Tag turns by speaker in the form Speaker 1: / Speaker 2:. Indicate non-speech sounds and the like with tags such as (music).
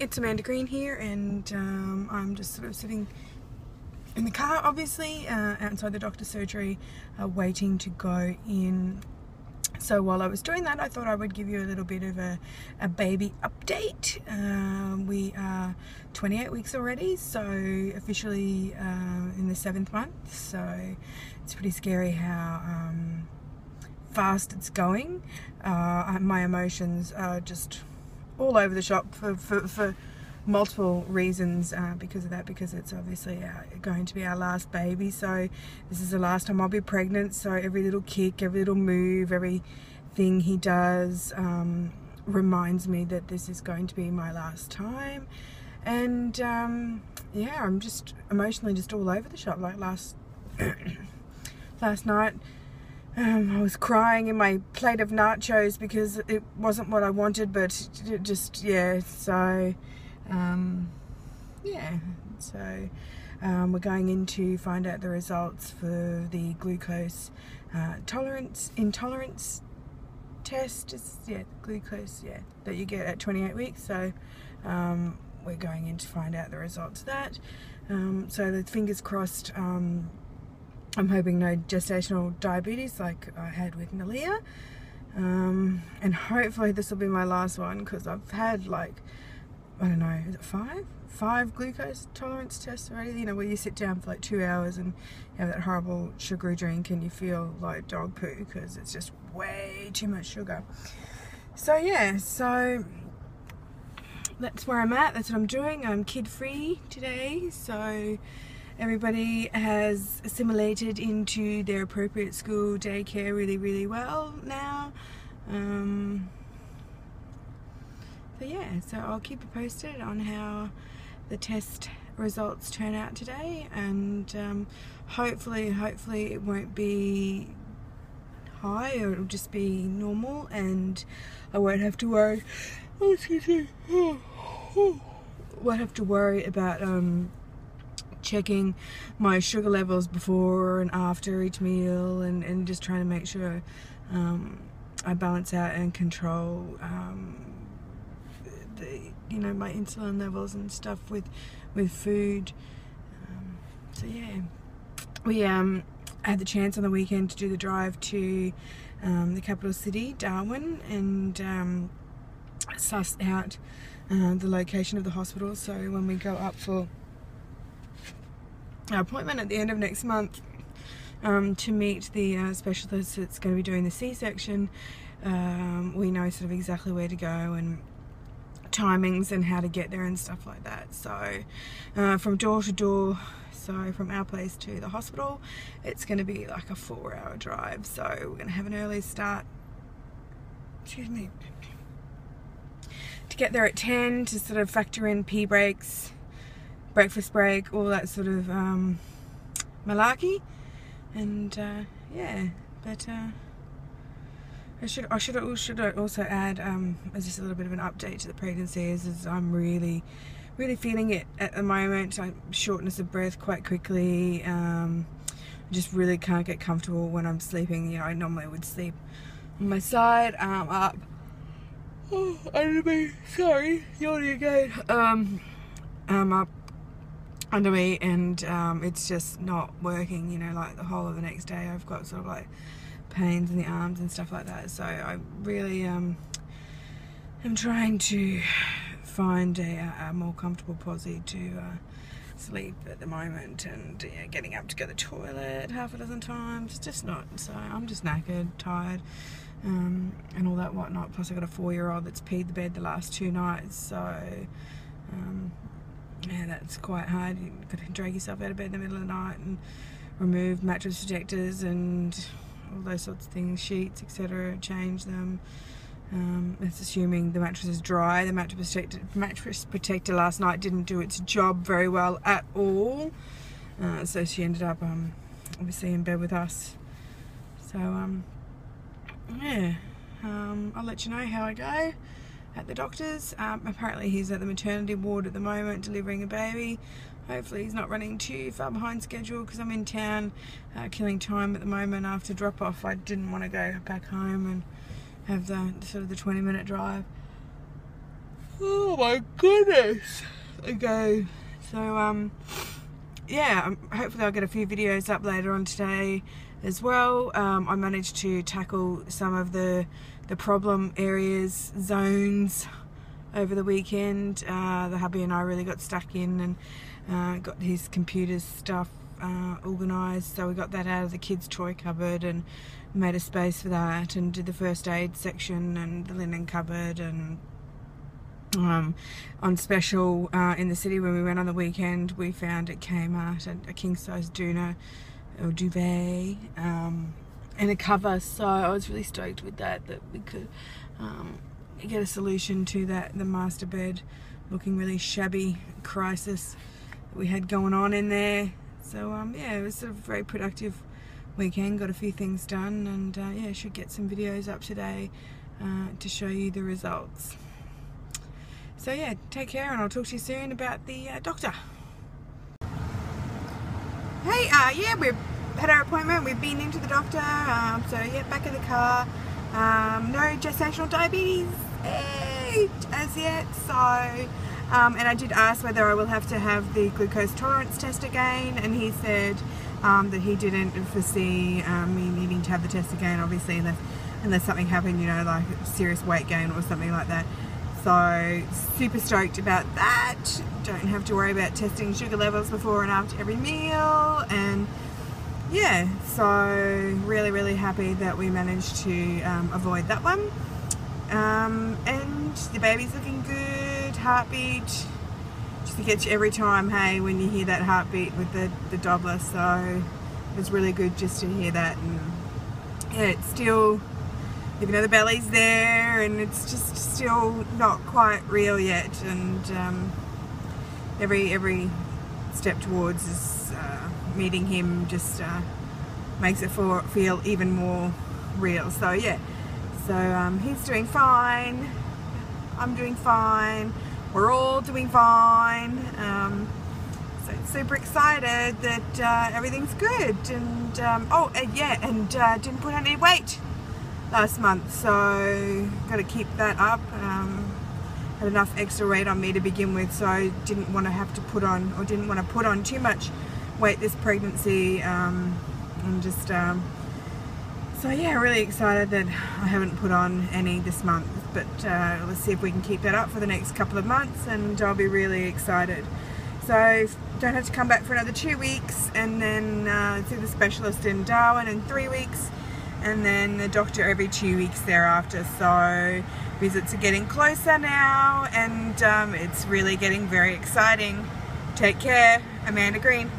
Speaker 1: It's Amanda Green here, and um, I'm just sort of sitting in the car, obviously, uh, outside the doctor's surgery, uh, waiting to go in. So while I was doing that, I thought I would give you a little bit of a, a baby update. Um, we are 28 weeks already, so officially uh, in the seventh month. So it's pretty scary how um, fast it's going. Uh, my emotions are just all over the shop for, for, for multiple reasons uh, because of that because it's obviously uh, going to be our last baby. So this is the last time I'll be pregnant. So every little kick every little move everything he does um, reminds me that this is going to be my last time. And um, yeah I'm just emotionally just all over the shop. Like last (coughs) last night um, I was crying in my plate of nachos because it wasn't what I wanted, but just, yeah, so, um, yeah, so um, we're going in to find out the results for the glucose uh, tolerance, intolerance test, it's, yeah, glucose, yeah, that you get at 28 weeks, so um, we're going in to find out the results of that. Um, so the fingers crossed, um, I'm hoping no gestational diabetes like I had with Nalia. Um, and hopefully this will be my last one because I've had like, I don't know, is it five? Five glucose tolerance tests already, you know, where you sit down for like two hours and have that horrible sugary drink and you feel like dog poo because it's just way too much sugar. So yeah, so that's where I'm at, that's what I'm doing. I'm kid free today, so everybody has assimilated into their appropriate school daycare really really well now. Um, yeah so I'll keep you posted on how the test results turn out today and um, hopefully hopefully it won't be high or it'll just be normal and I won't have to worry oh excuse me (sighs) won't have to worry about um, checking my sugar levels before and after each meal and, and just trying to make sure um, I balance out and control um, the you know my insulin levels and stuff with with food. Um, so yeah. We um, had the chance on the weekend to do the drive to um, the capital city Darwin and um, suss out uh, the location of the hospital. So when we go up for appointment at the end of next month um, to meet the uh, specialist that's going to be doing the C-section. Um, we know sort of exactly where to go and timings and how to get there and stuff like that. So uh, from door to door, so from our place to the hospital, it's going to be like a four hour drive. So we're going to have an early start. Excuse me. To get there at 10 to sort of factor in pee breaks breakfast break, all that sort of um, malarkey. And uh, yeah, but uh, I should I should should also add um, as just a little bit of an update to the pregnancy is, I'm really really feeling it at the moment. I'm shortness of breath quite quickly. Um, I just really can't get comfortable when I'm sleeping. You know, I normally would sleep on my side, um, up. (sighs) Oh, I mean sorry, yawning again. Um, I'm up under me and um, it's just not working you know like the whole of the next day I've got sort of like pains in the arms and stuff like that. So I really um, am trying to find a, a more comfortable posse to uh, sleep at the moment and yeah, getting up to go to the toilet half a dozen times. Just not so I'm just knackered tired um, and all that whatnot. Plus I've got a four-year-old that's peed the bed the last two nights so um, yeah, that's quite hard. You've got to drag yourself out of bed in the middle of the night and remove mattress protectors and all those sorts of things, sheets, etc. Change them. Um, it's assuming the mattress is dry. The mattress protector, mattress protector last night didn't do its job very well at all. Uh, so she ended up um, obviously in bed with us. So um, yeah, um, I'll let you know how I go at the doctor's. Um, apparently he's at the maternity ward at the moment delivering a baby. Hopefully he's not running too far behind schedule because I'm in town uh, killing time at the moment after drop off. I didn't want to go back home and have the sort of the 20 minute drive. Oh my goodness. Okay, so um, yeah, um, hopefully I'll get a few videos up later on today as well. Um, I managed to tackle some of the the problem areas, zones over the weekend. Uh, the hubby and I really got stuck in and uh, got his computer stuff uh, organised. So we got that out of the kids' toy cupboard and made a space for that and did the first aid section and the linen cupboard and um, on special uh, in the city when we went on the weekend we found at Kmart a, a king size doona or duvet um, and a cover. So I was really stoked with that that we could um, get a solution to that. The master bed looking really shabby crisis that we had going on in there. So um, yeah it was sort of very productive weekend got a few things done and uh, yeah should get some videos up today uh, to show you the results so yeah take care and I'll talk to you soon about the uh, doctor. Hey uh, yeah we've had our appointment. We've been into the doctor um, so yeah back in the car. Um, no gestational diabetes as yet so um, and I did ask whether I will have to have the glucose tolerance test again and he said um, that he didn't foresee um, me needing to have the test again obviously unless, unless something happened you know like serious weight gain or something like that so super stoked about that don't have to worry about testing sugar levels before and after every meal and yeah so really really happy that we managed to um, avoid that one um, and the baby's looking good, heartbeat. Just to get you every time, hey, when you hear that heartbeat with the, the Doppler. So it was really good just to hear that. And yeah, it's still, even though the belly's there and it's just still not quite real yet. And um, every, every step towards is uh, meeting him just uh, makes it for, feel even more real. So yeah. So um, he's doing fine. I'm doing fine. We're all doing fine. Um, so super excited that uh, everything's good. And um, oh, and yeah, and uh, didn't put on any weight last month, so got to keep that up. Um, had enough extra weight on me to begin with, so I didn't want to have to put on, or didn't want to put on too much weight this pregnancy. Um, and just um, so yeah, really excited that I haven't put on any this month, but uh, let's see if we can keep that up for the next couple of months and I'll be really excited. So don't have to come back for another two weeks and then uh, see the specialist in Darwin in three weeks and then the doctor every two weeks thereafter. So visits are getting closer now and um, it's really getting very exciting. Take care, Amanda Green.